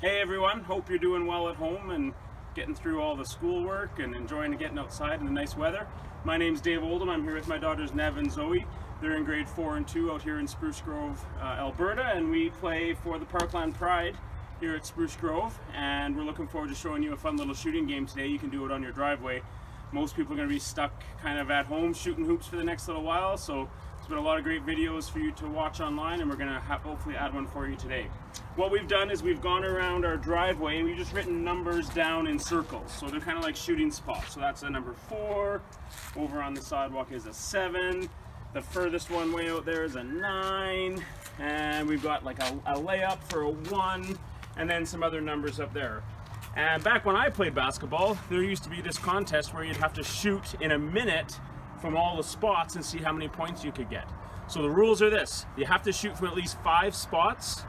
Hey everyone, hope you're doing well at home and getting through all the schoolwork and enjoying getting outside in the nice weather. My name's Dave Oldham, I'm here with my daughters Nev and Zoe. They're in grade 4 and 2 out here in Spruce Grove, uh, Alberta and we play for the Parkland Pride here at Spruce Grove and we're looking forward to showing you a fun little shooting game today. You can do it on your driveway. Most people are going to be stuck kind of at home shooting hoops for the next little while so been a lot of great videos for you to watch online and we're to hopefully add one for you today. What we've done is we've gone around our driveway and we've just written numbers down in circles. So they're kind of like shooting spots. So that's a number four. Over on the sidewalk is a seven. The furthest one way out there is a nine. And we've got like a, a layup for a one and then some other numbers up there. And back when I played basketball, there used to be this contest where you'd have to shoot in a minute from all the spots and see how many points you could get. So the rules are this, you have to shoot from at least five spots,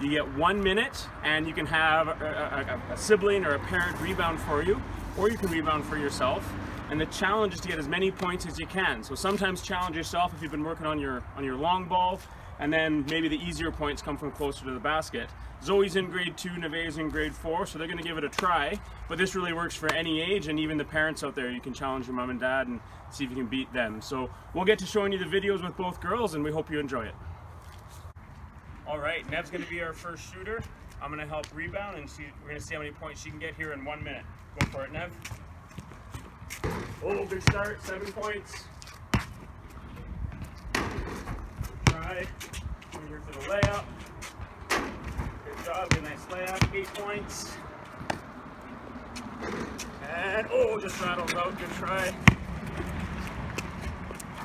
you get one minute, and you can have a, a, a sibling or a parent rebound for you, or you can rebound for yourself. And the challenge is to get as many points as you can. So sometimes challenge yourself if you've been working on your on your long ball, and then maybe the easier points come from closer to the basket. Zoe's in grade two, Nevaeh's in grade four, so they're gonna give it a try. But this really works for any age, and even the parents out there, you can challenge your mom and dad and see if you can beat them. So we'll get to showing you the videos with both girls, and we hope you enjoy it. All right, Nev's gonna be our first shooter. I'm gonna help rebound, and see, we're gonna see how many points she can get here in one minute. Go for it, Nev. Oh, good start, seven points. Try, we're here for the layup job, a nice layup, eight points. And, oh, just rattles out, good try.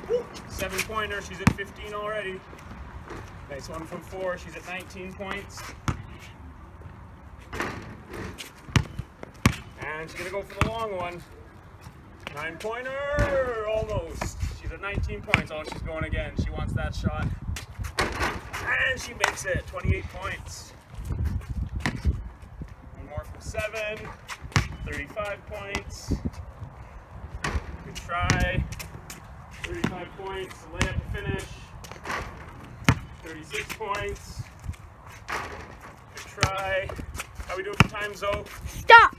Woo, seven pointer, she's at 15 already. Nice one from four, she's at 19 points. And she's gonna go for the long one. Nine pointer, almost. She's at 19 points. Oh, she's going again. She wants that shot. And she makes it, 28 points One more from seven, 35 points. Good try. 35 points, layup to finish. 36 points. Good try. How we doing for time, Zoe? Stop!